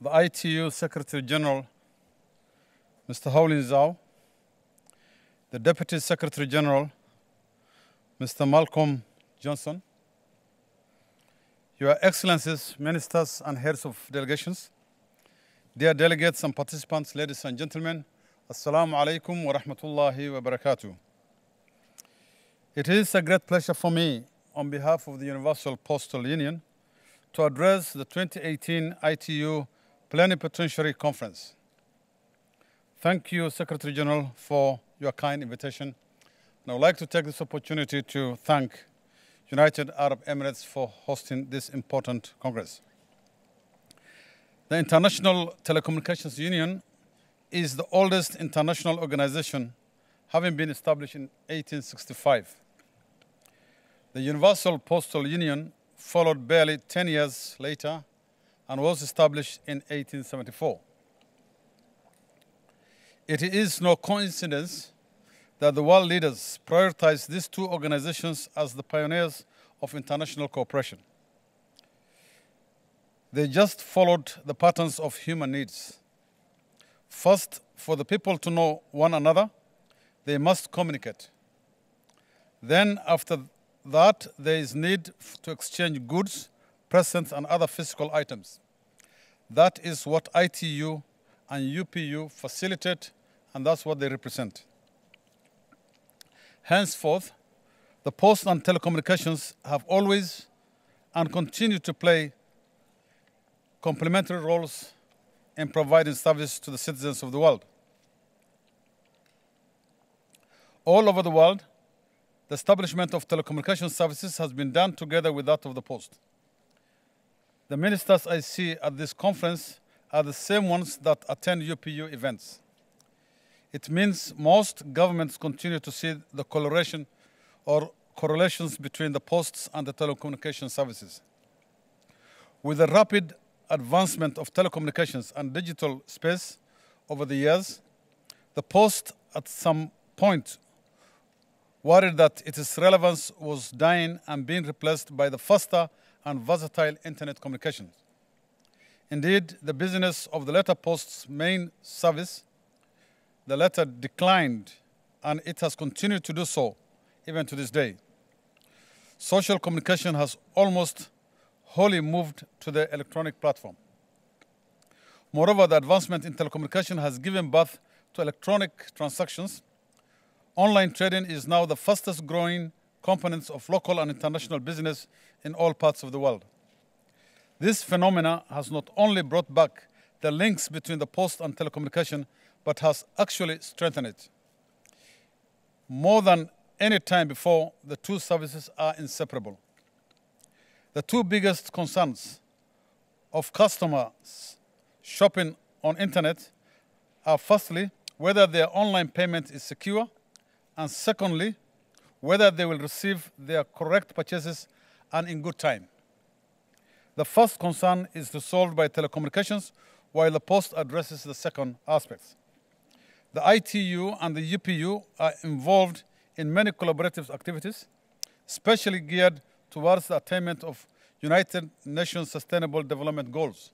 the ITU Secretary General, Mr. Houlin Zhao, the Deputy Secretary General, Mr. Malcolm Johnson, Your Excellencies, Ministers and Heads of Delegations, dear delegates and participants, ladies and gentlemen, Assalamu alaikum wa rahmatullahi wa barakatuh. It is a great pleasure for me, on behalf of the Universal Postal Union, to address the 2018 ITU Plenipotentiary Conference. Thank you, Secretary General, for your kind invitation. And I would like to take this opportunity to thank United Arab Emirates for hosting this important Congress. The International Telecommunications Union is the oldest international organization having been established in 1865. The Universal Postal Union followed barely 10 years later and was established in 1874. It is no coincidence that the world leaders prioritize these two organizations as the pioneers of international cooperation. They just followed the patterns of human needs. First, for the people to know one another, they must communicate. Then, after that, there is need to exchange goods, presents, and other physical items. That is what ITU and UPU facilitate, and that's what they represent. Henceforth, the post and telecommunications have always and continue to play complementary roles in providing service to the citizens of the world. All over the world, the establishment of telecommunication services has been done together with that of the post. The ministers I see at this conference are the same ones that attend UPU events. It means most governments continue to see the correlation or correlations between the posts and the telecommunication services. With the rapid advancement of telecommunications and digital space over the years, the post at some point worried that its relevance was dying and being replaced by the faster and versatile internet communications. Indeed, the business of the letter post's main service, the letter declined, and it has continued to do so even to this day. Social communication has almost wholly moved to the electronic platform. Moreover, the advancement in telecommunication has given birth to electronic transactions. Online trading is now the fastest growing components of local and international business in all parts of the world. This phenomena has not only brought back the links between the post and telecommunication, but has actually strengthened it. More than any time before, the two services are inseparable. The two biggest concerns of customers shopping on internet are firstly, whether their online payment is secure, and secondly, whether they will receive their correct purchases and in good time. The first concern is resolved by telecommunications, while the post addresses the second aspect. The ITU and the UPU are involved in many collaborative activities, especially geared towards the attainment of United Nations Sustainable Development Goals.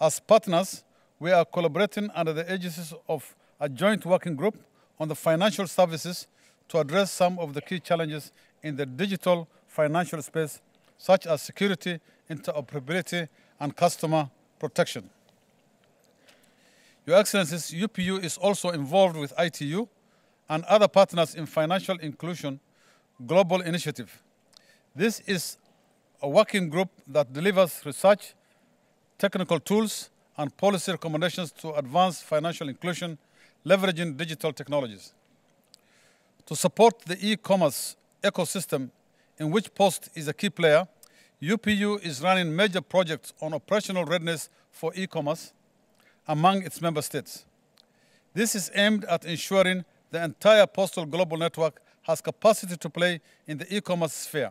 As partners, we are collaborating under the aegis of a joint working group on the financial services to address some of the key challenges in the digital financial space, such as security, interoperability, and customer protection. Your Excellencies, UPU is also involved with ITU and other partners in Financial Inclusion Global Initiative. This is a working group that delivers research, technical tools, and policy recommendations to advance financial inclusion, leveraging digital technologies. To support the e-commerce ecosystem in which Post is a key player, UPU is running major projects on operational readiness for e-commerce among its member states. This is aimed at ensuring the entire postal global network has capacity to play in the e-commerce sphere.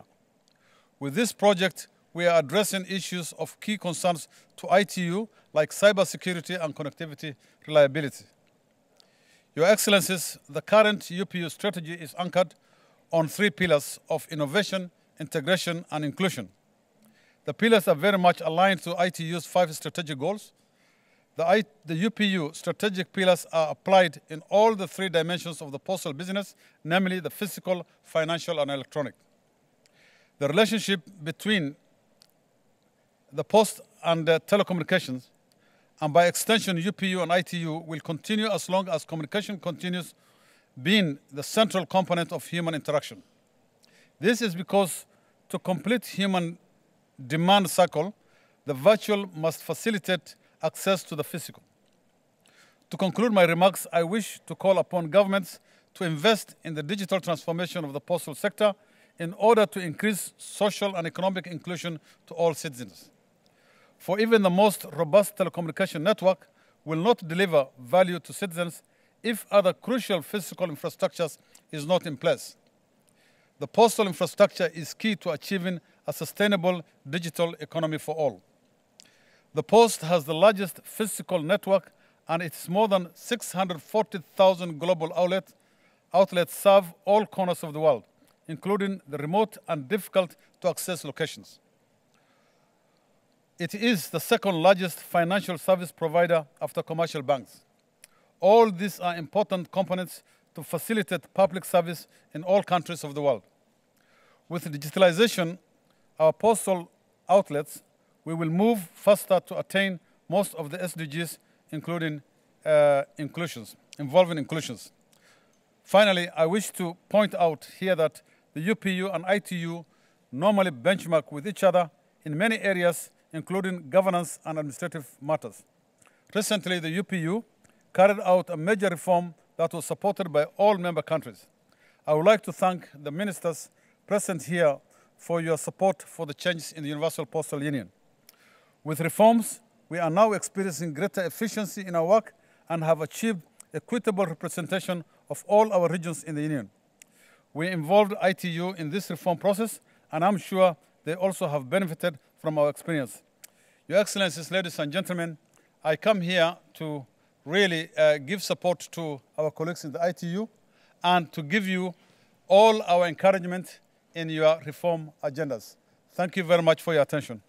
With this project, we are addressing issues of key concerns to ITU like cybersecurity and connectivity reliability. Your Excellencies, the current UPU strategy is anchored on three pillars of innovation, integration, and inclusion. The pillars are very much aligned to ITU's five strategic goals. The, I, the UPU strategic pillars are applied in all the three dimensions of the postal business, namely the physical, financial, and electronic. The relationship between the post and the telecommunications, and by extension UPU and ITU, will continue as long as communication continues being the central component of human interaction. This is because to complete human demand cycle, the virtual must facilitate access to the physical. To conclude my remarks, I wish to call upon governments to invest in the digital transformation of the postal sector in order to increase social and economic inclusion to all citizens. For even the most robust telecommunication network will not deliver value to citizens if other crucial physical infrastructures is not in place. The postal infrastructure is key to achieving a sustainable digital economy for all. The Post has the largest physical network and its more than 640,000 global outlets, outlets serve all corners of the world, including the remote and difficult to access locations. It is the second largest financial service provider after commercial banks. All these are important components to facilitate public service in all countries of the world. With digitalization, our postal outlets, we will move faster to attain most of the SDGs, including uh, inclusions, involving inclusions. Finally, I wish to point out here that the UPU and ITU normally benchmark with each other in many areas, including governance and administrative matters. Recently, the UPU carried out a major reform that was supported by all member countries. I would like to thank the ministers present here for your support for the changes in the Universal Postal Union. With reforms, we are now experiencing greater efficiency in our work and have achieved equitable representation of all our regions in the Union. We involved ITU in this reform process, and I'm sure they also have benefited from our experience. Your Excellencies, ladies and gentlemen, I come here to really uh, give support to our colleagues in the ITU and to give you all our encouragement in your reform agendas. Thank you very much for your attention.